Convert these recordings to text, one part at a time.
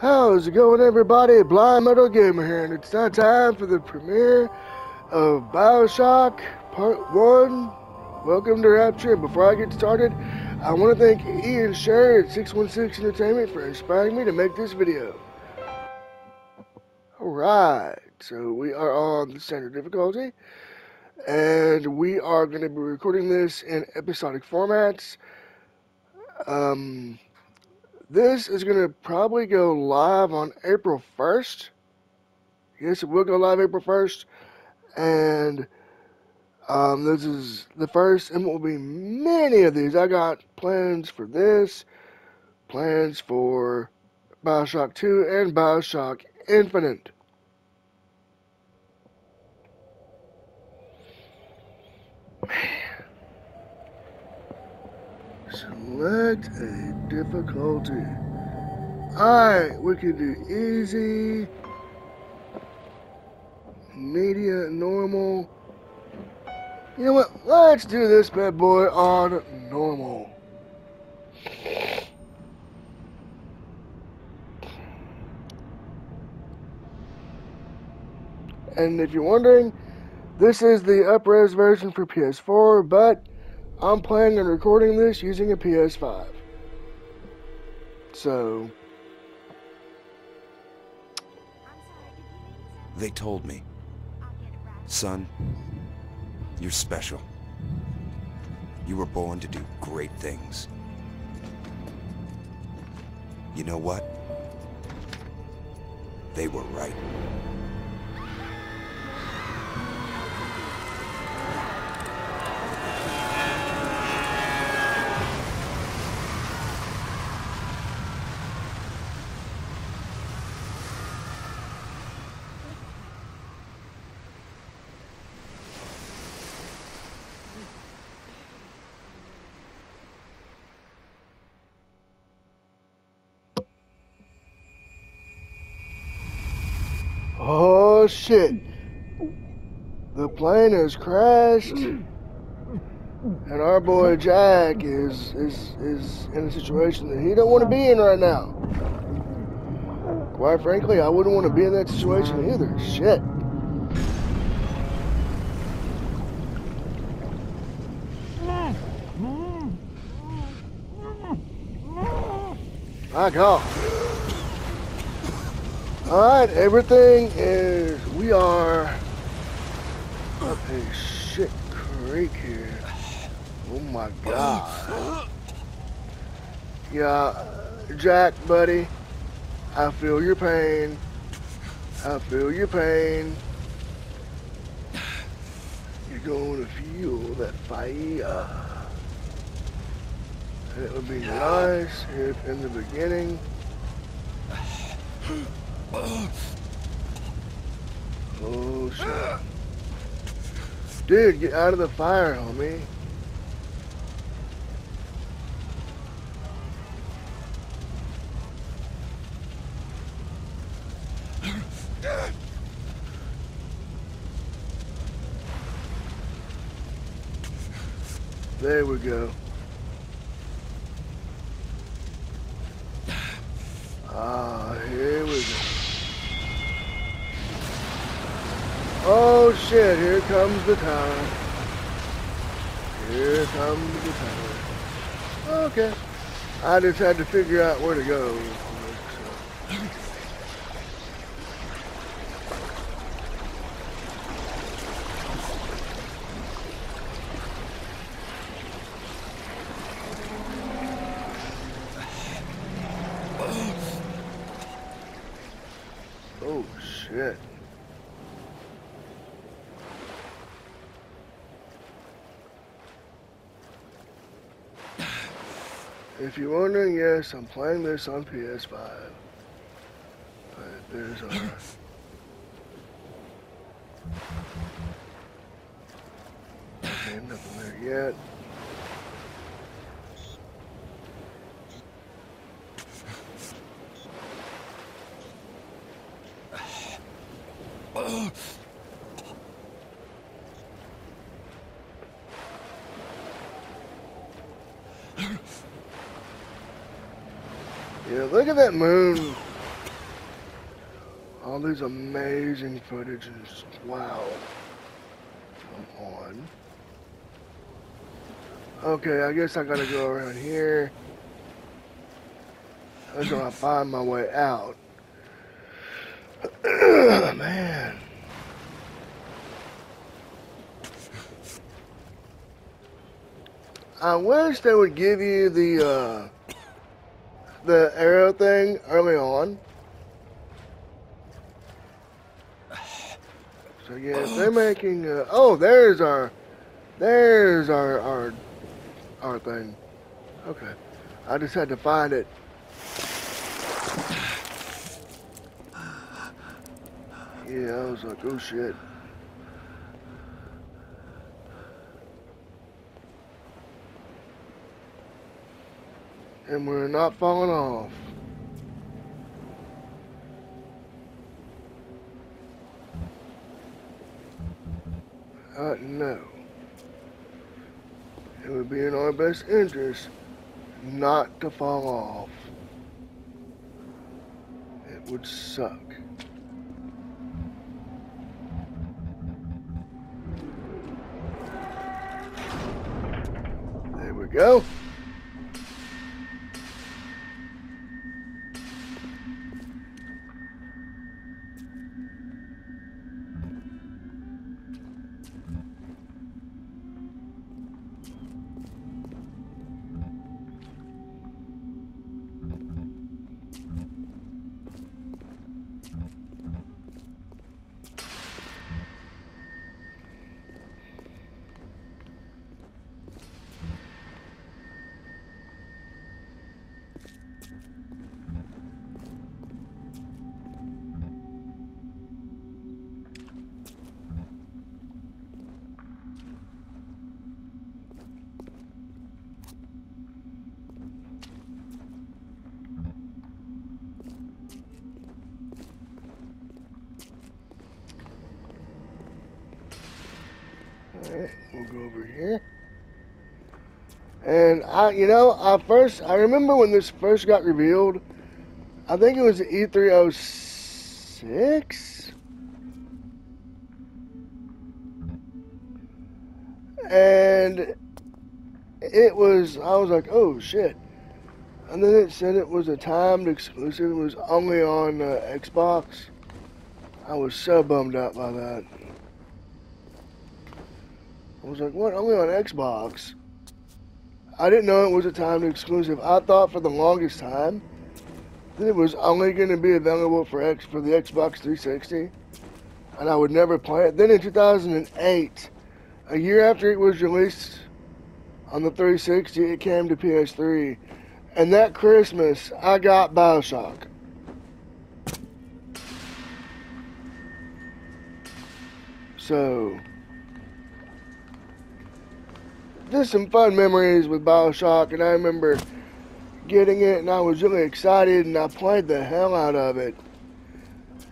How's it going, everybody? Blind Metal Gamer here, and it's now time for the premiere of Bioshock Part 1. Welcome to Rapture. Before I get started, I want to thank Ian Sher at 616 Entertainment for inspiring me to make this video. Alright, so we are on the standard difficulty, and we are going to be recording this in episodic formats. Um, this is going to probably go live on April 1st. Yes, it will go live April 1st. And um, this is the first, and will be many of these. I got plans for this, plans for Bioshock 2 and Bioshock Infinite. Man. Select a difficulty. Alright, we can do easy, media, normal. You know what? Let's do this bad boy on normal. And if you're wondering, this is the up-res version for PS4, but I'm planning on recording this using a PS5. So. They told me. Son, you're special. You were born to do great things. You know what? They were right. Oh shit. The plane has crashed. And our boy Jack is is is in a situation that he don't want to be in right now. Quite frankly, I wouldn't want to be in that situation either. Shit. My God. Alright, everything is, we are up a shit creek here. Oh my god. Yeah, Jack, buddy, I feel your pain. I feel your pain. You're to feel that fire. And it would be nice if in the beginning Oh shit. Dude, get out of the fire, homie. There we go. Here comes the time. Here comes the time. Okay. I just had to figure out where to go. Oh shit. If you're yes, I'm playing this on PS5. But there's our... Okay, nothing there yet. Yeah, look at that moon All these amazing footages. Wow. Come on. Okay, I guess I gotta go around here. I find my way out. Man. I wish they would give you the uh, the arrow thing early on. So yeah, they're making. Uh, oh, there's our, there's our our our thing. Okay, I just had to find it. Yeah, I was like, oh shit. And we're not falling off. Uh, no. It would be in our best interest not to fall off. It would suck. There we go. We'll go over here. And I, you know, I first, I remember when this first got revealed. I think it was E306. And it was, I was like, oh shit. And then it said it was a timed exclusive. It was only on uh, Xbox. I was so bummed out by that. I was like, what? Only on Xbox? I didn't know it was a timed exclusive. I thought for the longest time that it was only going to be available for X for the Xbox 360, and I would never play it. Then in 2008, a year after it was released on the 360, it came to PS3, and that Christmas I got Bioshock. So just some fun memories with Bioshock, and I remember getting it, and I was really excited, and I played the hell out of it.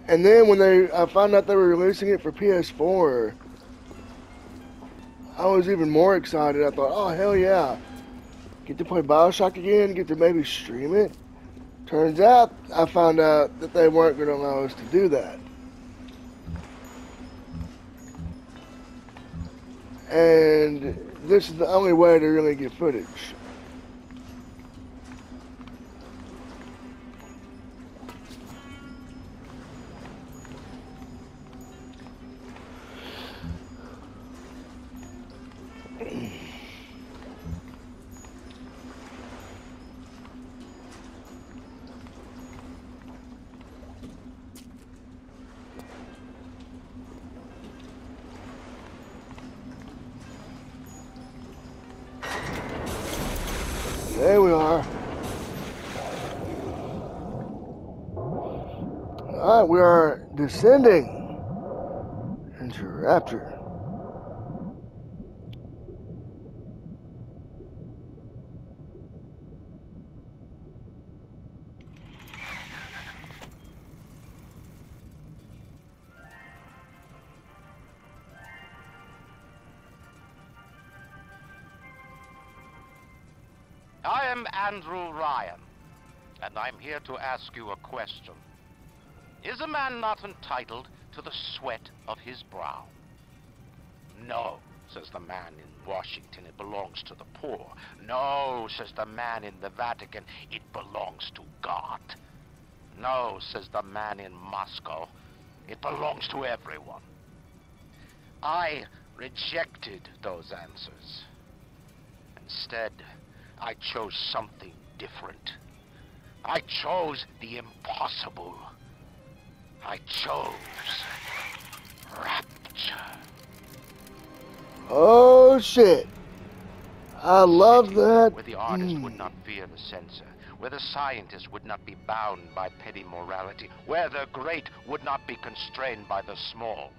And then when they, I found out they were releasing it for PS4, I was even more excited. I thought, oh hell yeah, get to play Bioshock again, get to maybe stream it. Turns out, I found out that they weren't going to allow us to do that. And this is the only way to really get footage. Alright, we are descending into Rapture. I am Andrew Ryan, and I'm here to ask you a question. Is a man not entitled to the sweat of his brow? No, says the man in Washington, it belongs to the poor. No, says the man in the Vatican, it belongs to God. No, says the man in Moscow, it belongs to everyone. I rejected those answers. Instead, I chose something different. I chose the impossible. I chose rapture. Oh shit. I love that. Where the artist Mm. would not fear the censor, where the scientist would not be bound by petty morality, where the great would not be constrained by the small.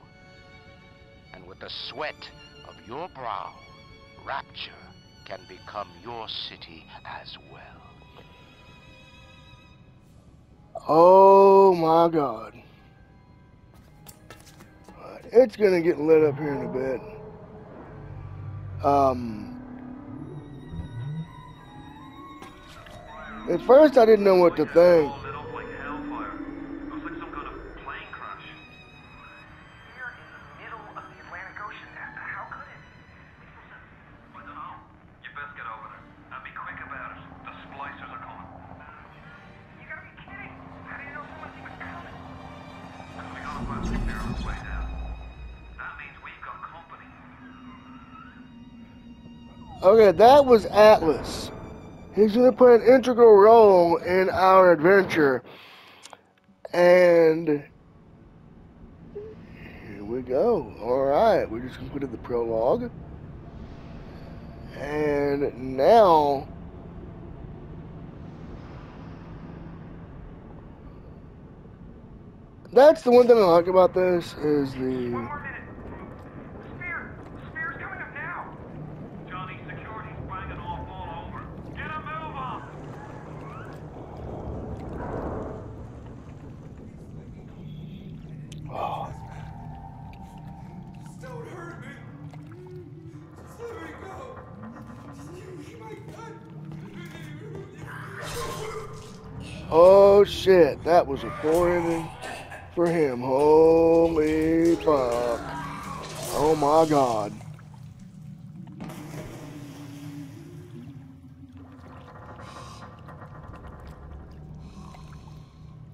And with the sweat of your brow, rapture can become your city as well. Oh my god. It's gonna get lit up here in a bit. Um. At first, I didn't know what to think. That was Atlas. He's going to play an integral role in our adventure. And here we go. Alright, we just completed the prologue. And now. That's the one thing I like about this is. The that was a poor ending for him. Holy fuck. Oh my god.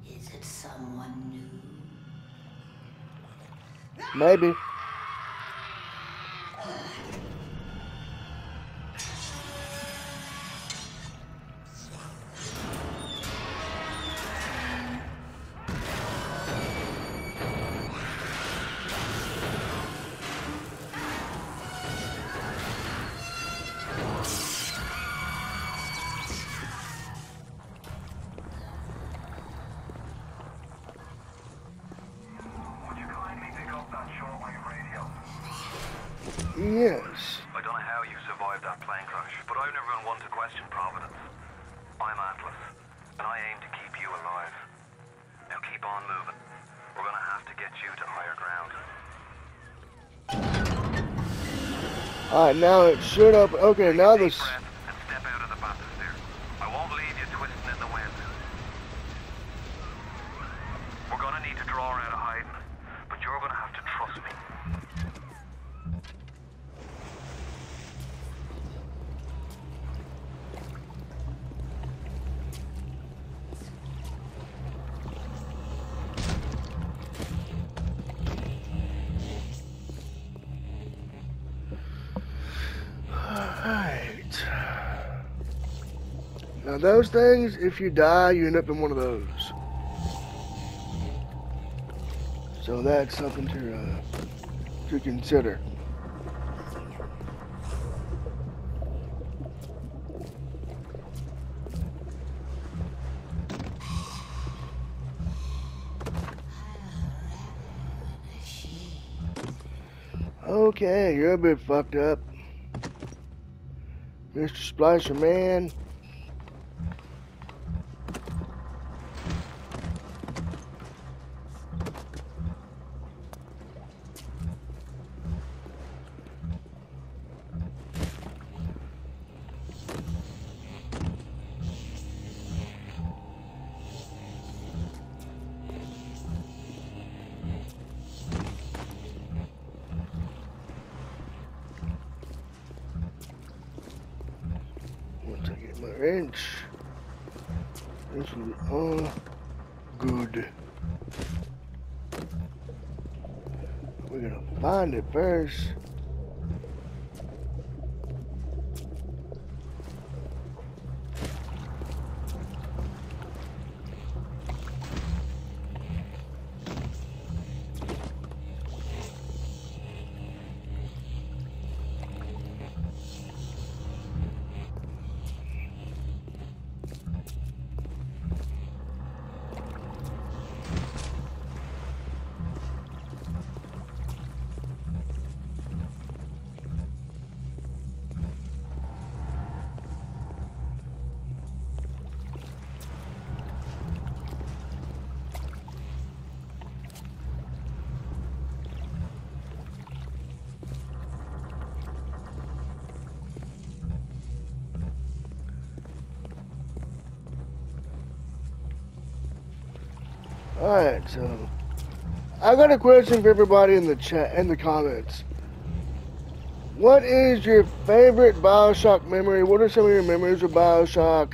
Is it someone new? Maybe. Alright, now it should up. Okay, now this. Those things, if you die, you end up in one of those. So that's something to uh, to consider. Okay, you're a bit fucked up. Mr. Splicer Man. Find Alright, so I got a question for everybody in the chat in the comments. What is your favorite Bioshock memory? What are some of your memories of Bioshock?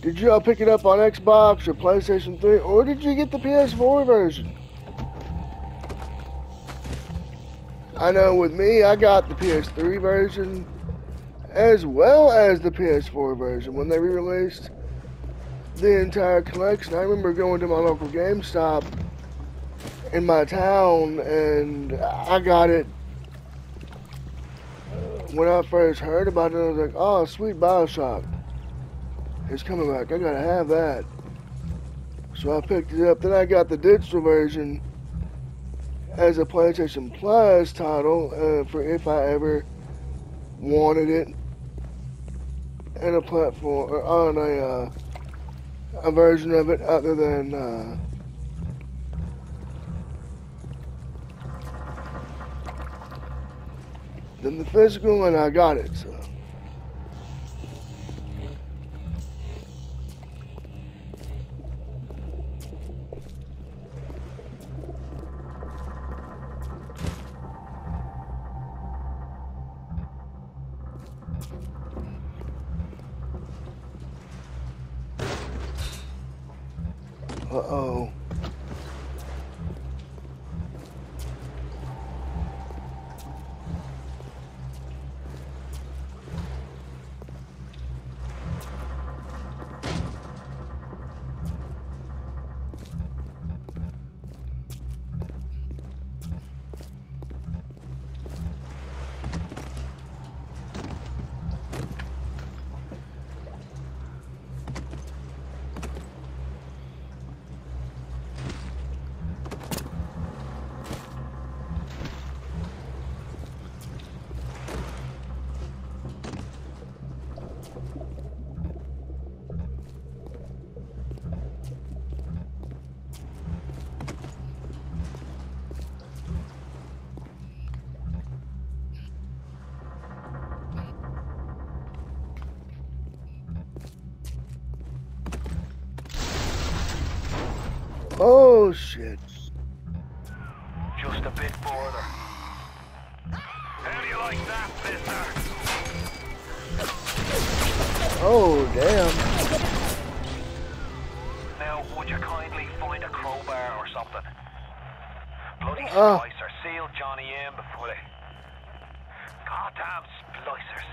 Did you all pick it up on Xbox or PlayStation 3 or did you get the PS4 version? I know with me, I got the PS3 version as well as the PS4 version when they re-released the entire collection. I remember going to my local GameStop in my town and I got it when I first heard about it. I was like, oh, sweet Bioshock. It's coming back. I gotta have that. So I picked it up. Then I got the digital version as a PlayStation Plus title uh, for if I ever wanted it in a platform or on a uh, a version of it other than uh, than the physical, and I got it. So. Oh shit. Just a bit further. How do you like that, mister? Oh damn. Now, would you kindly find a crowbar or something? Bloody Oh. splicer. Seal Johnny in before they... Goddamn splicers.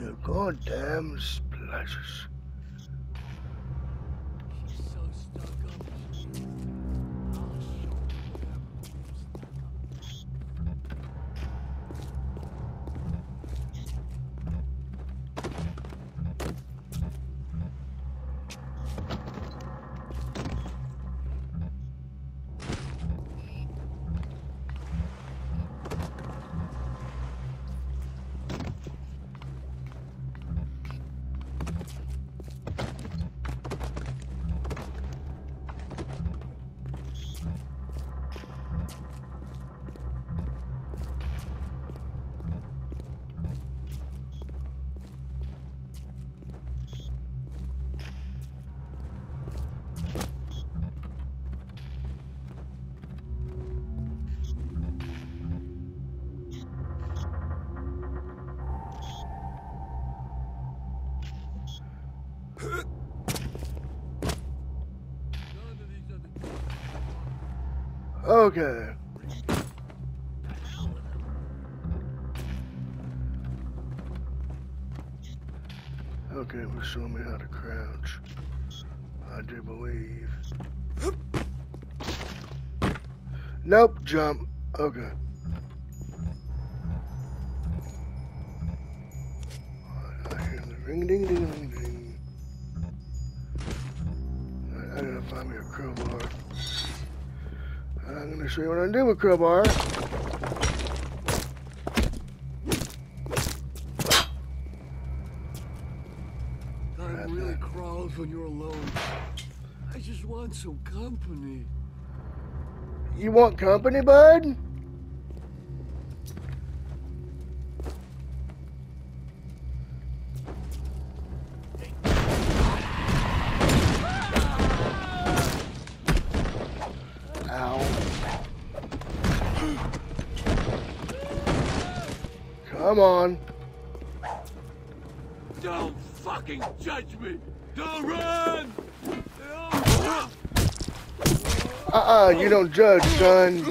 You goddamn splashes. Okay. Okay, we're showing me how to crouch. I do believe. Nope, jump. Okay. I hear the ring ding ding ding ding. I gotta find me a crowbar. I'm gonna show you what I do with crowbar. Time really crawls when you're alone. I just want some company. You want company, bud? Come on. Don't fucking judge me! Don't run! Uh-uh, you don't judge, son.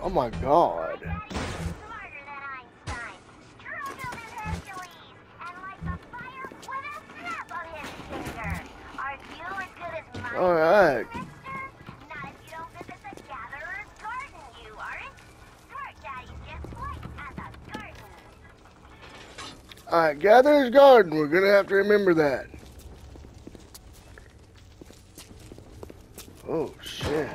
Oh my god. smarter than Einstein. True building Hercules and lights a fire with a snap of his finger. Are you as good as my Alright. mister? Not if you don't visit the Gatherer's Garden, you aren't. Smart daddies get flights at the garden. Alright, Gatherer's Garden. We're gonna have to remember that. Oh, shit.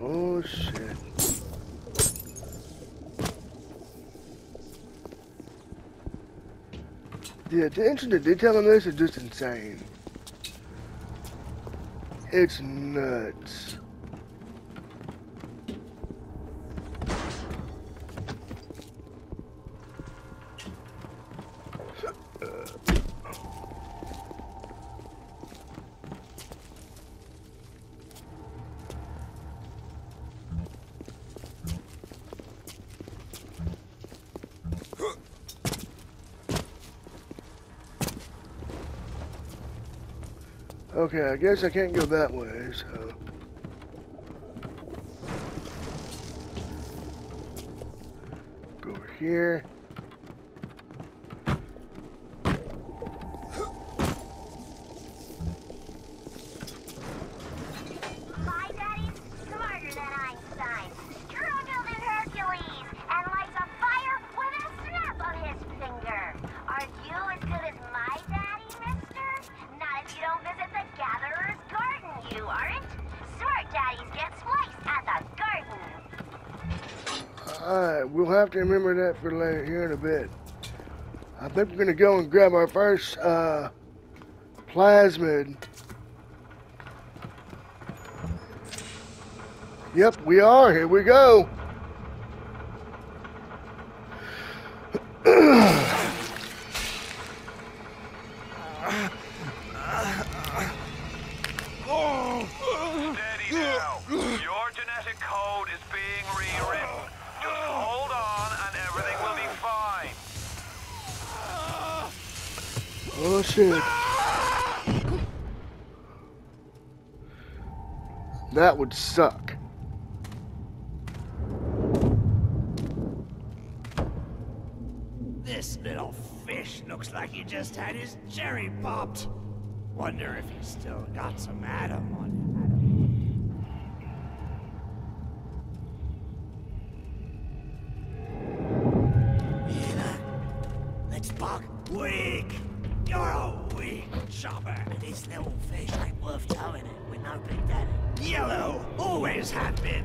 Oh, shit. The attention to detail in this is just insane. It's nuts. Okay, I guess I can't go that way, so. Go over here. My daddy's smarter than Einstein. True building Hercules and lights a fire with a snap of his finger. Are you as good as my daddy, mister? Not if you don't visit the Gatherer's Garden, you aren't. Smart daddies get sliced at the garden. Alright, we'll have to remember that for later here in a bit. I think we're gonna go and grab our first uh plasmid. Yep, we are. Here we go. Would suck. This little fish looks like he just had his cherry popped. Wonder if he's still got some Adam on him. always have been.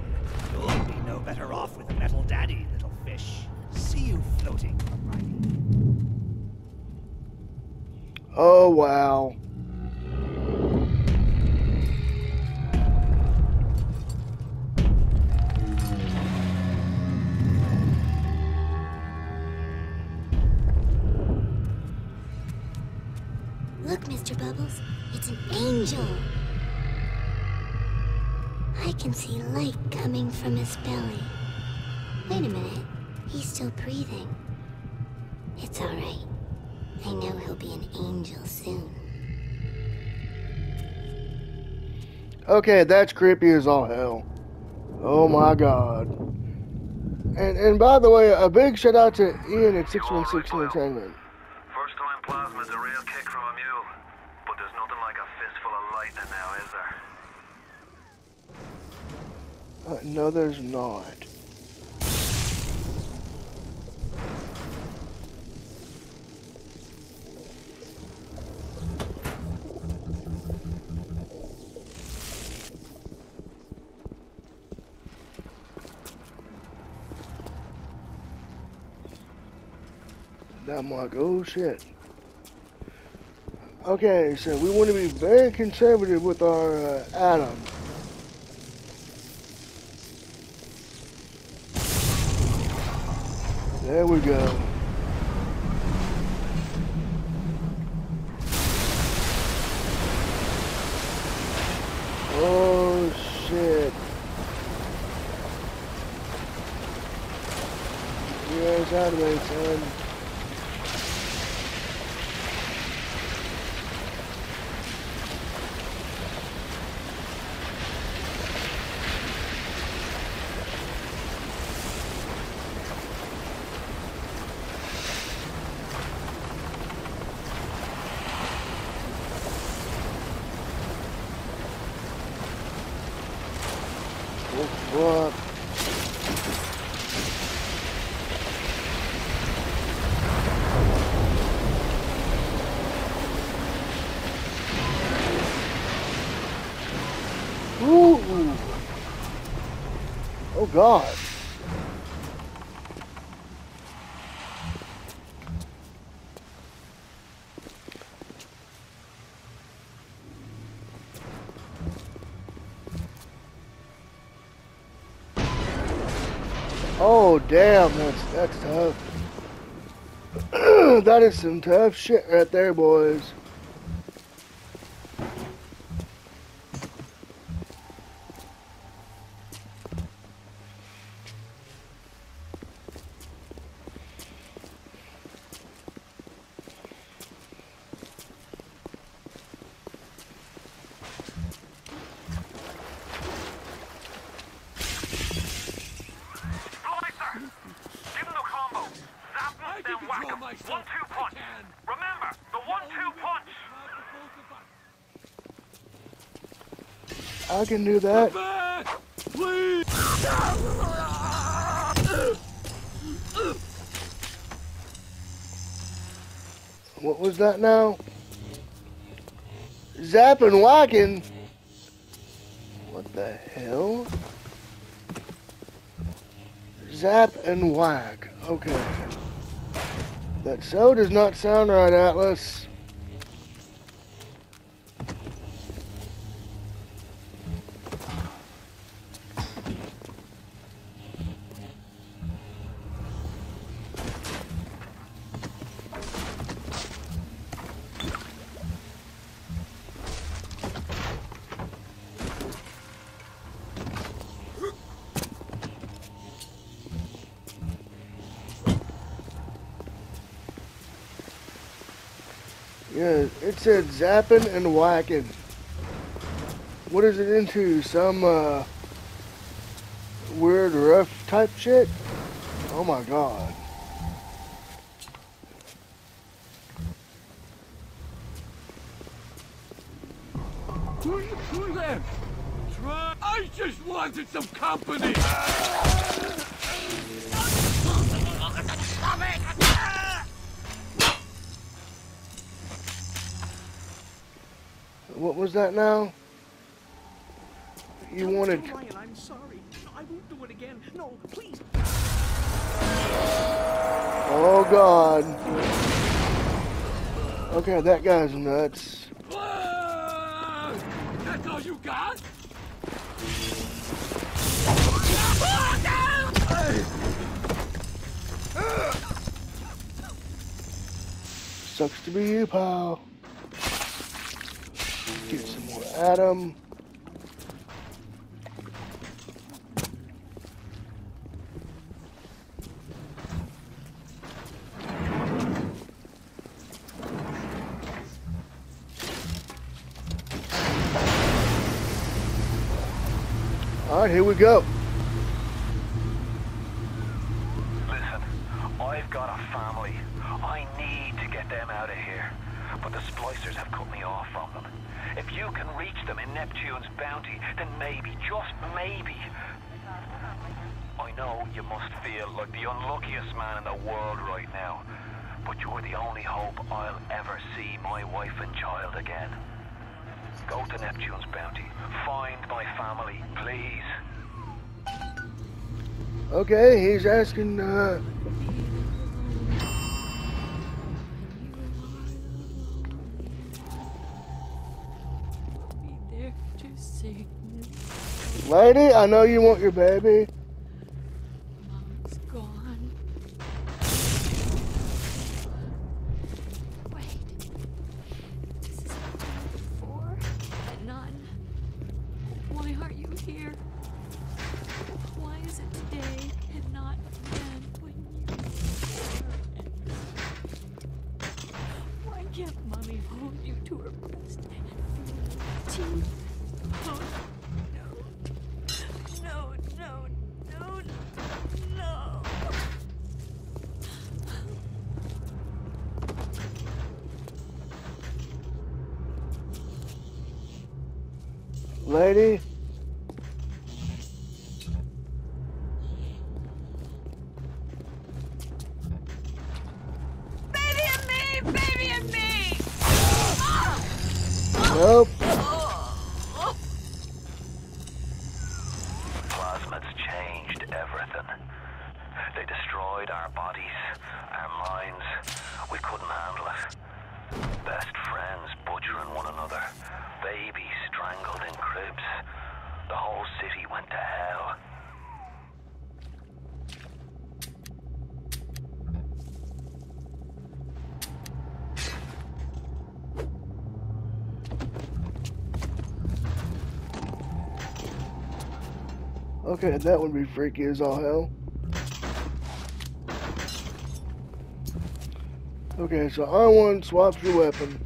You'll be no better off with Metal Daddy, little fish. See you floating, Oh, wow. Look, Mr. Bubbles, it's an angel. I can see light coming from his belly. Wait a minute. He's still breathing. It's alright. I know he'll be an angel soon. Okay, that's creepy as all hell. Oh my god. And and by the way, a big shout out to Ian at 616 Entertainment. First time plasmid's a real kick from a mule. But there's nothing like a fistful of lightning now, is there? Uh, no, there's not. I'm like, oh shit. Okay, so we want to be very conservative with our uh, Adam. There we go. Oh shit. Yes, out of there, son. What? Ooh. Oh God. Oh damn, that's that's tough. that is some tough shit right there, boys. Splicer! Give him the combo. Zap him, I then can whack control him. myself. One-two I punch. can. Remember, the one-two punch. Can do that. What was that now? Zapping whacking. What the hell? Zap and whack. Okay. That so does not sound right, Atlas. Yeah, it said zapping and whacking. What is it into? Some uh, weird rough type shit? Oh my god. Who, who there? Try. I just wanted some company. What was that now? You wanted. Tell Ryan, I'm sorry. I won't do it again. No, please. Oh god. Okay, that guy's nuts. That's all you got? Sucks to be you, pal. Get some more Adam. All right, here we go. Listen, I've got a family. I need to get them out of here. But the splicers have cut me off from them. If can reach them in Neptune's bounty, then maybe, just maybe. I know you must feel like the unluckiest man in the world right now. But you're the only hope I'll ever see my wife and child again. Go to Neptune's bounty. Find my family, please. Okay, he's asking, uh, lady, I know you want your baby. Lady, Okay, that would be freaky as all hell. Okay, so R1 swaps your weapon.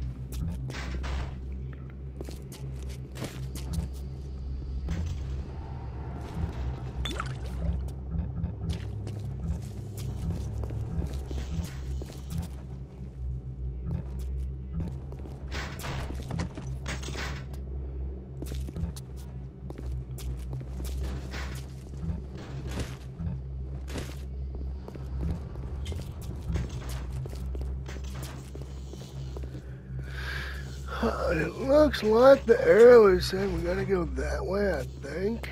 Uh, it looks like the arrow is saying we gotta go that way, I think.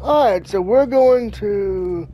Alright, so we're going to.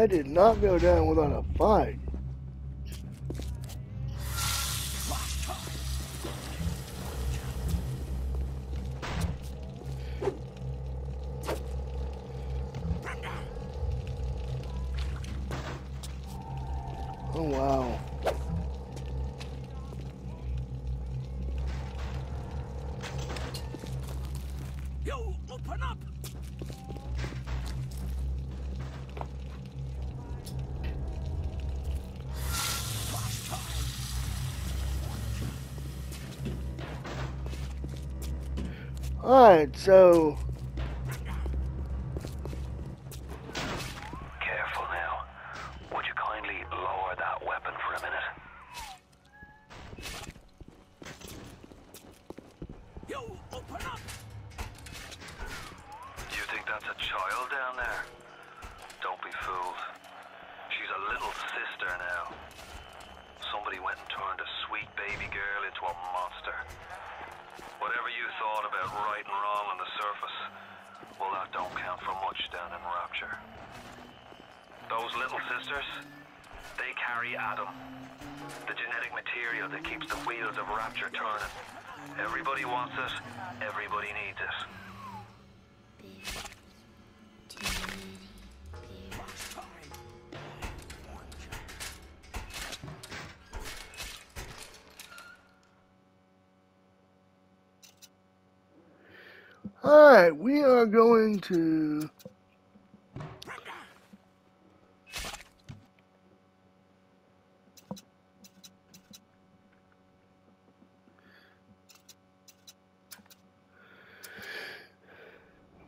That did not go down without a fight. Oh wow. Alright, so Alright, we are going to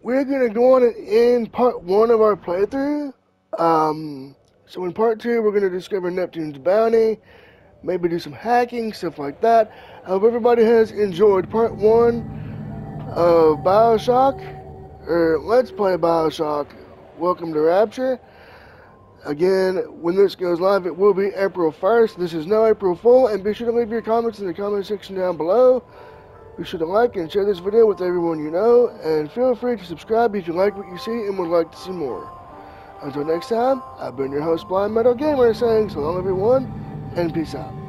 We're gonna go on and end part one of our playthrough. Um, so in part two, we're gonna discover Neptune's bounty, maybe do some hacking, stuff like that. I hope everybody has enjoyed part one of Bioshock, or Let's Play Bioshock. Welcome to Rapture. Again, when this goes live, it will be April 1st. This is no April Fool, and be sure to leave your comments in the comment section down below. Be sure to like and share this video with everyone you know, and feel free to subscribe if you like what you see and would like to see more. Until next time, I've been your host, Blind Metal Gamer, saying so long everyone, and peace out.